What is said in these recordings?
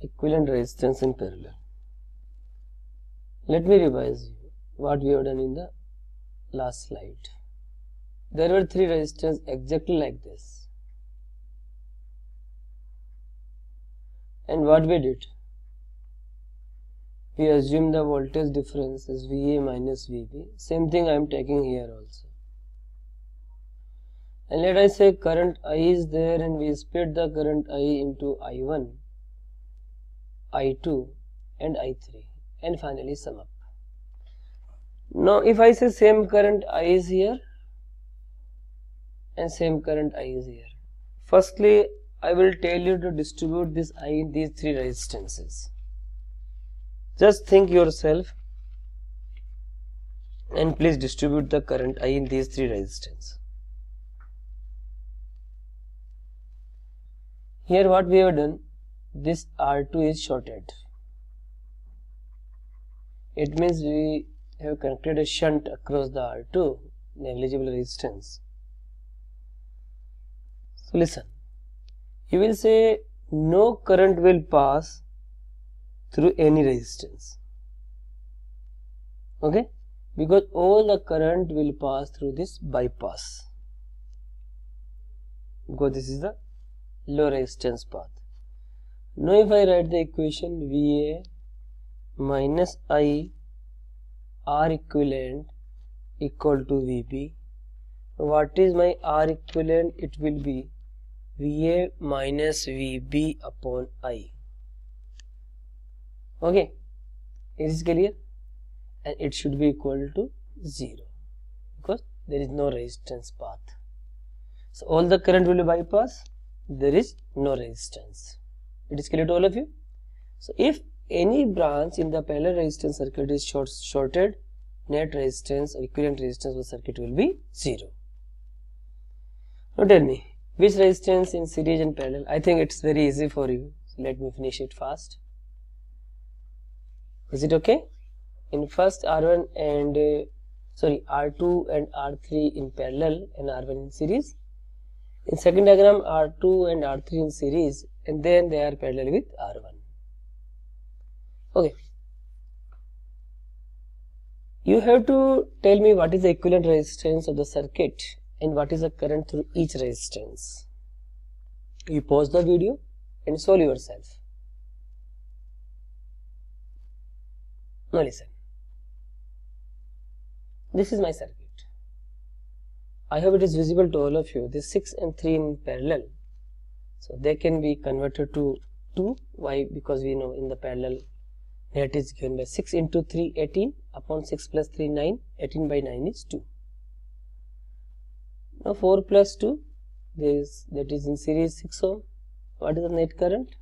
equivalent resistance in parallel. Let me revise you what we have done in the last slide. There were three resistors exactly like this. And what we did? We assume the voltage difference is VA minus VB. Same thing I am taking here also. And let us say current I is there and we split the current I into I1 I2 and I3 and finally sum up. Now if I say same current I is here and same current I is here. Firstly I will tell you to distribute this I in these three resistances. Just think yourself and please distribute the current I in these three resistances. Here what we have done this R2 is shorted. It means we have connected a shunt across the R2, negligible resistance. So listen, you will say no current will pass through any resistance. Okay, because all the current will pass through this bypass. Because this is the low resistance path. Now if I write the equation VA minus I R equivalent equal to VB, what is my R equivalent? It will be VA minus VB upon I. Okay, is this clear? And it should be equal to 0 because there is no resistance path. So all the current will bypass, there is no resistance. It is clear to all of you? So if any branch in the parallel resistance circuit is short, shorted, net resistance or equivalent resistance of the circuit will be 0. Now tell me, which resistance in series and parallel? I think it's very easy for you. So let me finish it fast. Is it okay? In first R1 and uh, sorry R2 and R3 in parallel and R1 in series. In second diagram R2 and R3 in series and then they are parallel with R1. Okay. You have to tell me what is the equivalent resistance of the circuit and what is the current through each resistance. You pause the video and solve yourself. Now listen. This is my circuit. I hope it is visible to all of you. This 6 and 3 in parallel so they can be converted to 2. Why? Because we know in the parallel net is given by 6 into 3 18 upon 6 plus 3 9 18 by 9 is 2. Now 4 plus 2 this that is in series 6 ohm. What is the net current?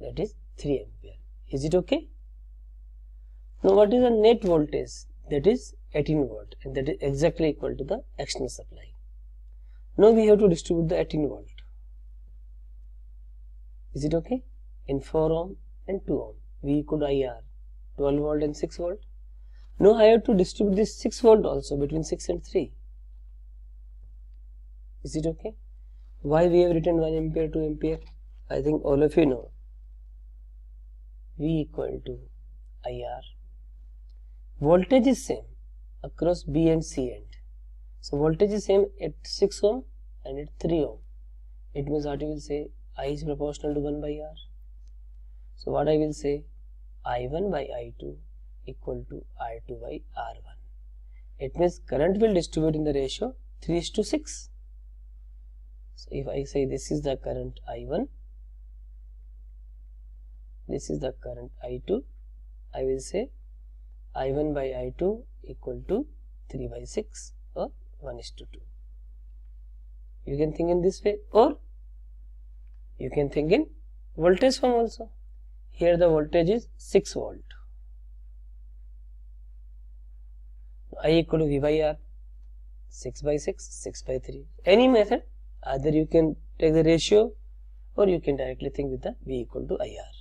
That is 3 ampere. Is it okay? Now what is the net voltage? That is 18 volt and that is exactly equal to the external supply. Now we have to distribute the 18 volt. Is it okay? In 4 ohm and 2 ohm. V equal to IR. 12 volt and 6 volt. Now I have to distribute this 6 volt also between 6 and 3. Is it okay? Why we have written 1 ampere, 2 ampere? I think all of you know. V equal to IR. Voltage is same across B and C end. So voltage is same at 6 ohm and at 3 ohm. It means what you will say I is proportional to 1 by R. So what I will say I1 by I2 equal to I2 by R1. It means current will distribute in the ratio 3 is to 6. So if I say this is the current I1, this is the current I2, I will say I1 by I2 equal to 3 by 6 or 1 is to 2. You can think in this way or you can think in voltage form also. Here the voltage is 6 volt. I equal to V by R 6 by 6, 6 by 3. Any method, either you can take the ratio or you can directly think with the V equal to IR.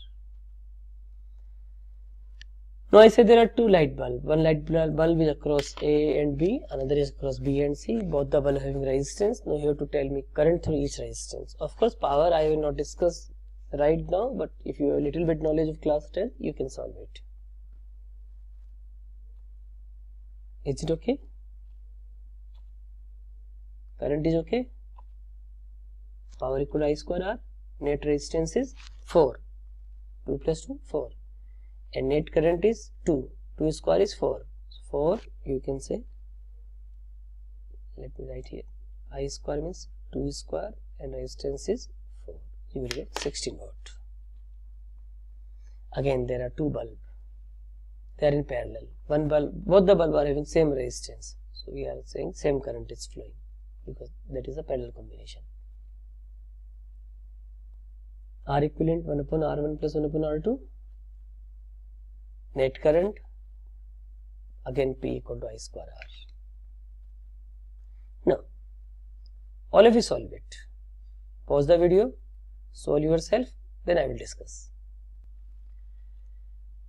Now I say there are two light bulb. One light bulb is across A and B, another is across B and C. Both the bulb having resistance. Now you have to tell me current through each resistance. Of course, power I will not discuss right now but if you have a little bit knowledge of class 10 you can solve it is it okay current is okay power equal i square r net resistance is 4 2 plus 2 4 and net current is 2 2 square is 4 so 4 you can say let me write here. I square means 2 square and resistance is 4 you will get 16 watt again there are two bulb. They are in parallel. One bulb both the bulb are having same resistance. So we are saying same current is flowing because that is a parallel combination. R equivalent 1 upon R1 plus 1 upon R2 net current again P equal to I square R. Now all of you solve it. Pause the video solve yourself then I will discuss.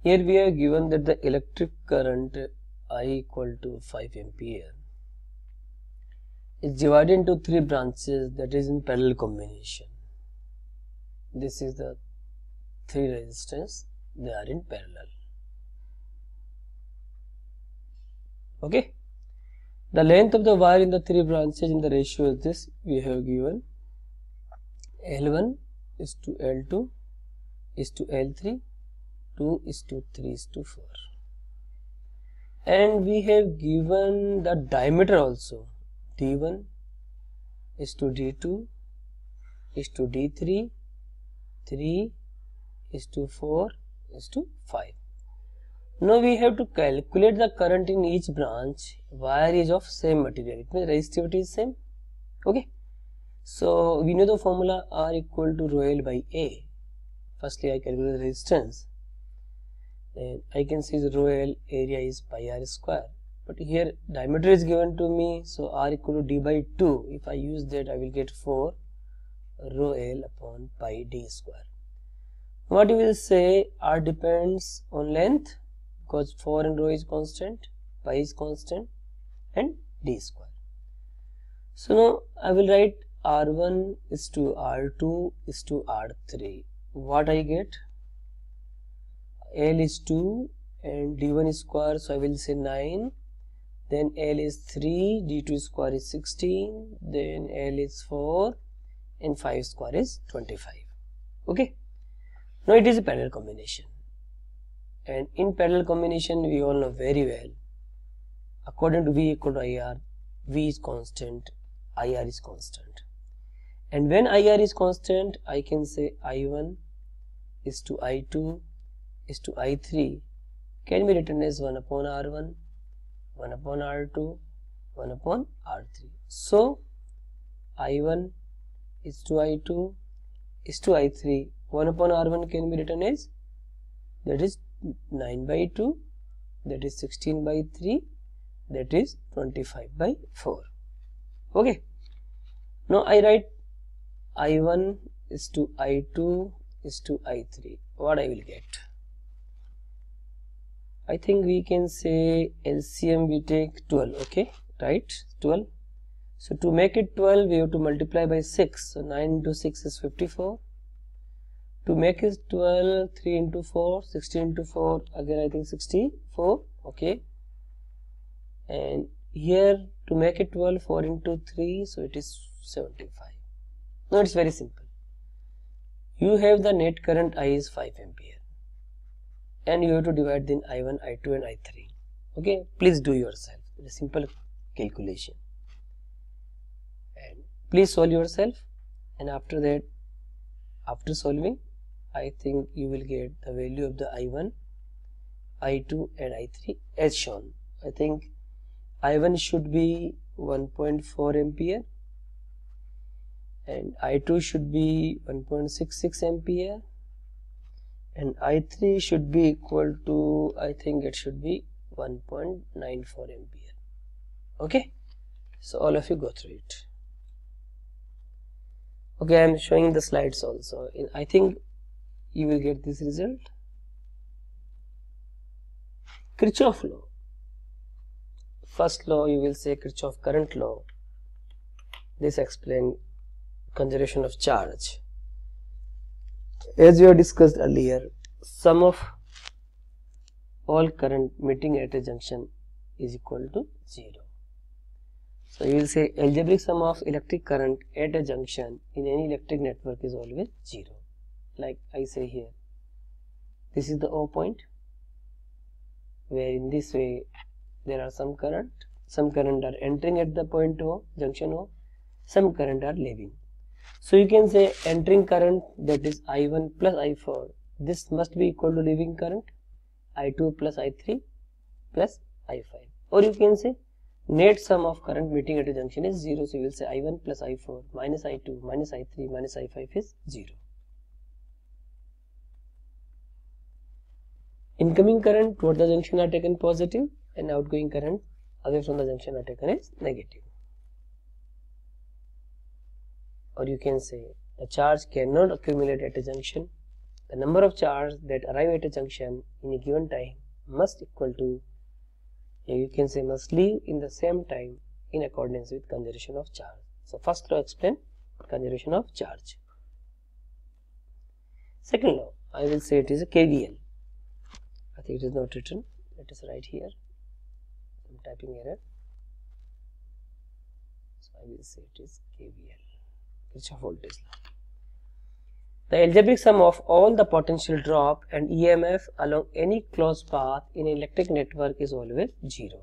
Here we are given that the electric current I equal to 5 ampere is divided into three branches that is in parallel combination. This is the three resistance they are in parallel okay? The length of the wire in the three branches in the ratio is this. We have given L1 is to L2 is to L3 2 is to 3 is to 4 and we have given the diameter also. D1 is to D2 is to D3 3 is to 4 is to 5. Now we have to calculate the current in each branch. Wire is of same material. It means resistivity is same. Okay. So we know the formula R equal to rho L by A. Firstly, I calculate the resistance. Then I can see the rho L area is pi R square. But here diameter is given to me. So R equal to D by 2. If I use that, I will get 4 rho L upon pi d square. What you will say R depends on length because 4 and rho is constant, pi is constant and d square. So now I will write R1 is to R2 is to R3. What I get? L is 2 and d1 is square so I will say 9 then L is 3 d2 square is 16 then L is 4 and 5 square is 25 okay now it is a parallel combination and in parallel combination we all know very well according to v equal to ir v is constant ir is constant. And when ir is constant i can say i1 is to i2 is to i3 can be written as 1 upon r1 1 upon r2 1 upon r3 so i1 is to i2 is to i3 1 upon r1 can be written as that is 9 by 2 that is 16 by 3 that is 25 by 4 okay. Now i write i1 is to i2 is to i3 what i will get? I think we can say lcm we take 12 okay? Right? 12 so to make it 12, we have to multiply by 6. So 9 into 6 is 54. To make it 12, 3 into 4, 16 into 4, again I think 64. Okay. And here to make it 12, 4 into 3, so it is 75. Now it's very simple. You have the net current I is 5 ampere. And you have to divide in I1, I2 and I3. Okay. Please do yourself. It's a simple calculation And please solve yourself and after that after solving I think you will get the value of the I1 I2 and I3 as shown. I think I1 should be 1.4 ampere and I2 should be 1.66 ampere and I3 should be equal to I think it should be 1.94 ampere. Okay? So all of you go through it. Okay i'm showing the slides also. I think you will get this result. Kirchhoff law. First law you will say kirchhoff current law. This explain conservation of charge. As we have discussed earlier sum of all current meeting at a junction is equal to 0 so you will say algebraic sum of electric current at a junction in any electric network is always 0 like I say here. This is the O point where in this way there are some current some current are entering at the point O junction O some current are leaving. So you can say entering current that is I1 plus I4 this must be equal to leaving current I2 plus I3 plus I5 or you can say net sum of current meeting at a junction is 0 so you will say I1 plus I4 minus I2 minus I3 minus I5 is 0 incoming current toward the junction are taken positive and outgoing current away from the junction are taken as negative. Or you can say the charge cannot accumulate at a junction. The number of charge that arrive at a junction in a given time must equal to you can say must leave in the same time in accordance with conservation of charge. So first law explain conservation of charge. Second law i will say it is a kvl think it is not written let us write here i'm typing error so i will say it is kvl Kirchhoff voltage law. The algebraic sum of all the potential drop and EMF along any closed path in an electric network is always 0.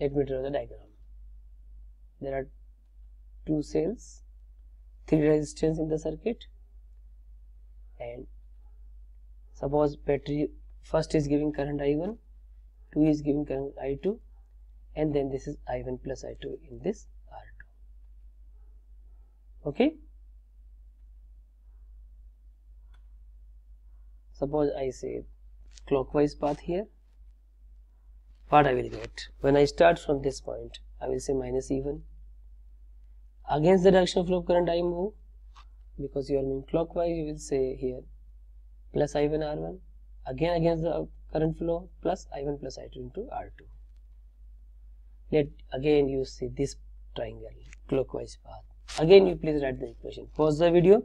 Let me draw the diagram. There are two cells, three resistance in the circuit and suppose battery first is giving current I1, 2 is giving current I2 and then this is I1 plus I2 in this r2 okay? Suppose I say clockwise path here. What I will get? When I start from this point I will say minus E1 against the direction of flow current I move because you are moving clockwise you will say here plus I1 R1 again against the current flow plus I1 plus I2 into R2 let again you see this triangle clockwise path. Again you please write the equation. Pause the video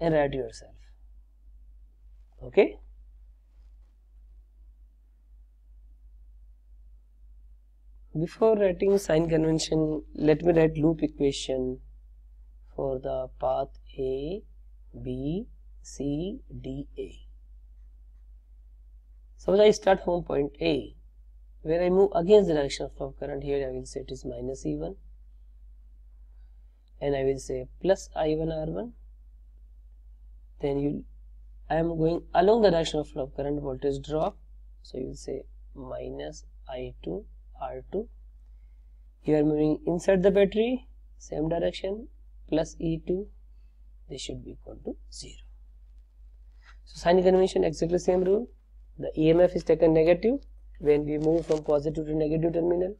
and write yourself. Okay? Before writing sign convention let me write loop equation for the path a b c d a suppose i start from point a where i move against the direction of flow current. Here i will say it is minus e1 and I will say plus I1 R1 then you I am going along the direction of flow current voltage drop. So you will say minus I2 R2 you are moving inside the battery same direction plus E2 this should be equal to 0 so sign convention exactly same rule the EMF is taken negative when we move from positive to negative terminal.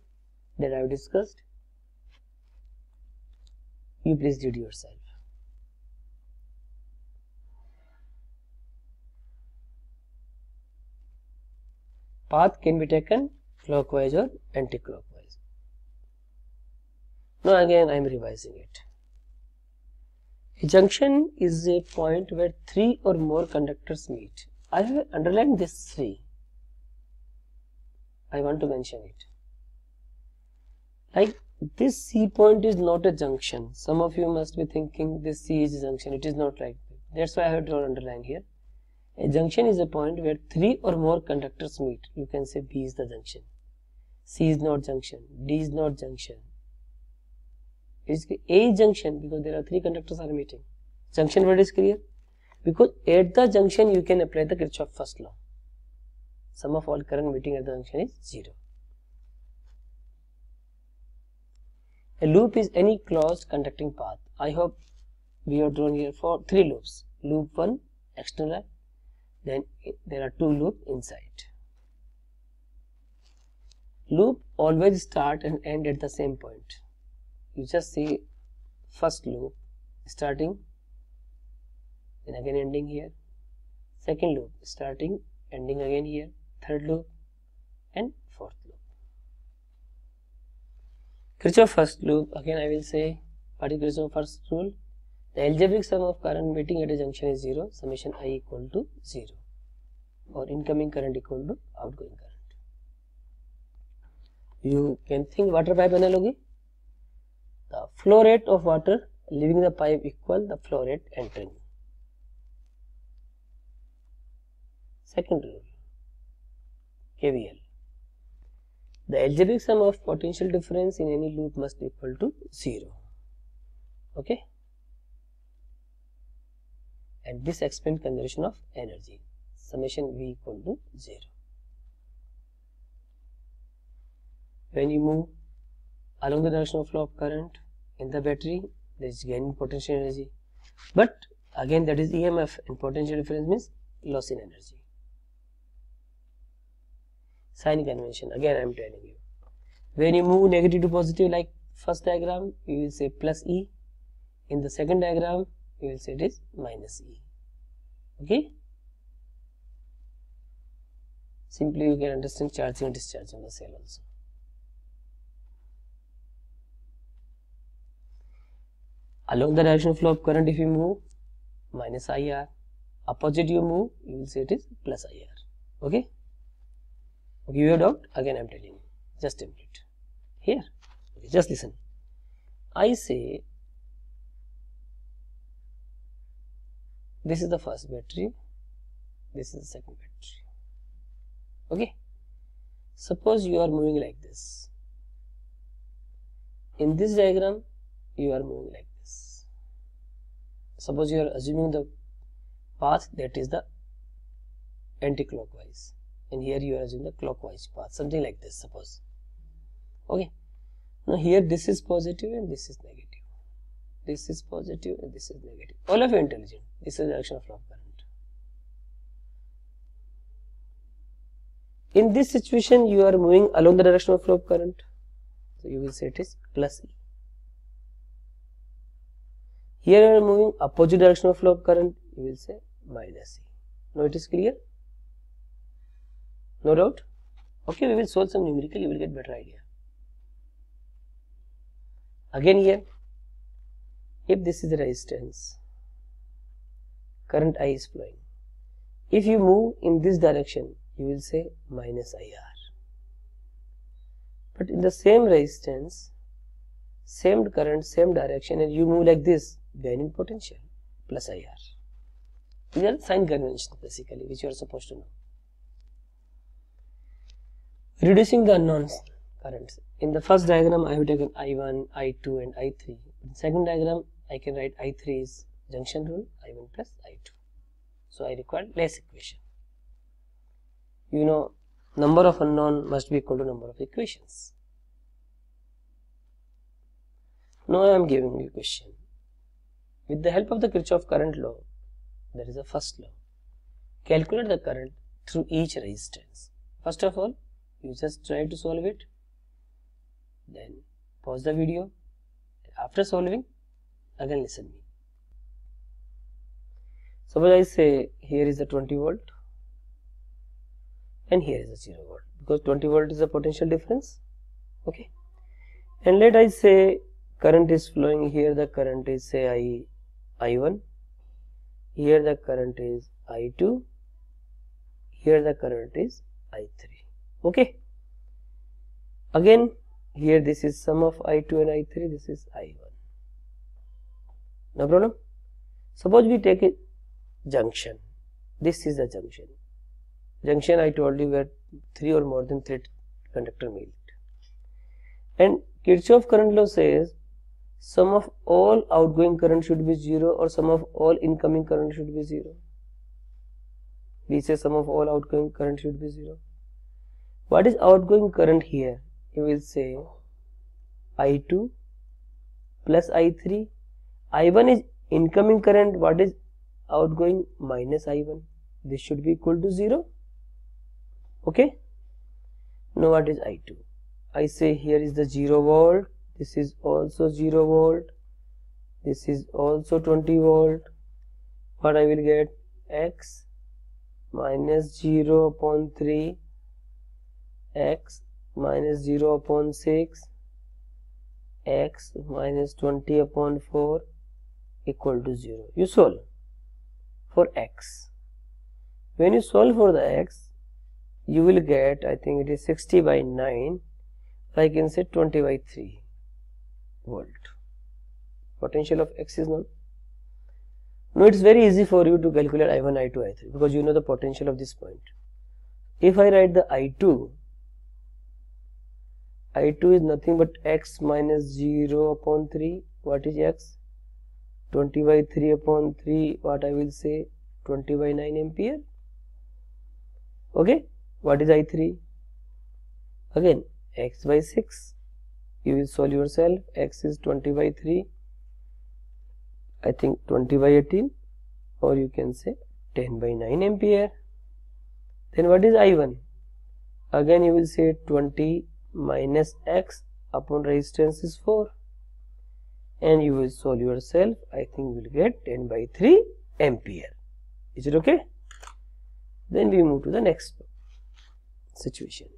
That I have discussed. You please read yourself. Path can be taken clockwise or anti-clockwise. Now again I am revising it. A junction is a point where three or more conductors meet I have underlined this three I want to mention it like this C point is not a junction. Some of you must be thinking this C is a junction. It is not like that. That's why I have drawn underline here. A junction is a point where three or more conductors meet. You can say B is the junction. C is not junction. D is not junction. It is A junction because there are three conductors are meeting. Junction word is clear. Because at the junction you can apply the Kirchhoff first law. Sum of all current meeting at the junction is zero. A loop is any closed conducting path. I hope we have drawn here for three loops. Loop 1 external, then there are two loops inside. Loop always start and end at the same point. You just see first loop starting, then again ending here. Second loop starting, ending again here. Third loop and fourth loop. Kirchhoff first loop again I will say what is Kirchhoff first rule the algebraic sum of current meeting at a junction is 0 summation i equal to 0 or incoming current equal to outgoing current you can think water pipe analogy the flow rate of water leaving the pipe equal the flow rate entering second rule KVL the algebraic sum of potential difference in any loop must be equal to 0 okay? And this explains conservation of energy. Summation v equal to 0 when you move along the direction of flow of current in the battery there is gain in potential energy. But again that is emf and potential difference means loss in energy sign convention. Again I am telling you. When you move negative to positive like first diagram you will say plus E. In the second diagram you will say it is minus E. Okay? Simply you can understand charging and discharging the cell also. Along the direction of flow of current if you move minus IR opposite you move you will say it is plus IR okay okay you have doubt? Again i'm telling you. Just template here. Okay, just listen. I say this is the first battery. This is the second battery. Okay? Suppose you are moving like this. In this diagram you are moving like this. Suppose you are assuming the path that is the anti-clockwise and here you are assuming the clockwise path something like this suppose. Okay. Now here this is positive and this is negative. This is positive and this is negative. All of you intelligent. This is direction of flow current. In this situation you are moving along the direction of flow of current. So you will say it is plus e. Here you are moving opposite direction of flow of current. You will say minus e. Now it is clear no doubt. Okay we will solve some numerical you will get better idea. Again here if this is the resistance current i is flowing. If you move in this direction you will say minus ir but in the same resistance same current same direction and you move like this gaining potential plus ir these are sign conventions basically which you are supposed to know reducing the unknown currents. In the first diagram I have taken I1 I2 and I3 in second diagram I can write I3 is junction rule I1 plus I2 so I require less equation. You know number of unknown must be equal to number of equations. Now I am giving you a question. With the help of the Kirchhoff current law there is a first law. Calculate the current through each resistance. First of all you just try to solve it. Then pause the video. After solving again listen me. Suppose I say here is the 20 volt and here is the 0 volt because 20 volt is the potential difference okay? And let I say current is flowing here the current is say I I1 here the current is I2 here the current is I3 okay. Again here this is sum of i2 and i3 this is i1 no problem. Suppose we take a junction. This is a junction. Junction i told you where three or more than three conductor meet. And kirchhoff current law says sum of all outgoing current should be zero or sum of all incoming current should be zero. We say sum of all outgoing current should be zero what is outgoing current here? You will say I2 plus I3 I1 is incoming current. What is outgoing? Minus I1 this should be equal to 0 okay? Now what is I2 I say here is the 0 volt. This is also 0 volt. This is also 20 volt. What I will get? X minus 0 upon 3 x minus 0 upon 6 x minus 20 upon 4 equal to 0 you solve for x. When you solve for the x you will get I think it is 60 by 9 I can say 20 by 3 volt. Potential of x is known now it's very easy for you to calculate I1 I2 I3 because you know the potential of this point. If I write the I2 I2 is nothing but x minus 0 upon 3 what is x? 20 by 3 upon 3 what I will say? 20 by 9 ampere. Okay what is I3 again x by 6 you will solve yourself. X is 20 by 3 I think 20 by 18 or you can say 10 by 9 ampere. Then what is I1 again you will say 20 minus x upon resistance is 4 and you will solve yourself I think you will get 10 by 3 ampere. Is it okay? Then we move to the next situation.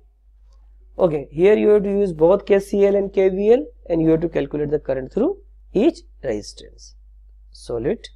Okay here you have to use both KCL and KVL and you have to calculate the current through each resistance. Solve it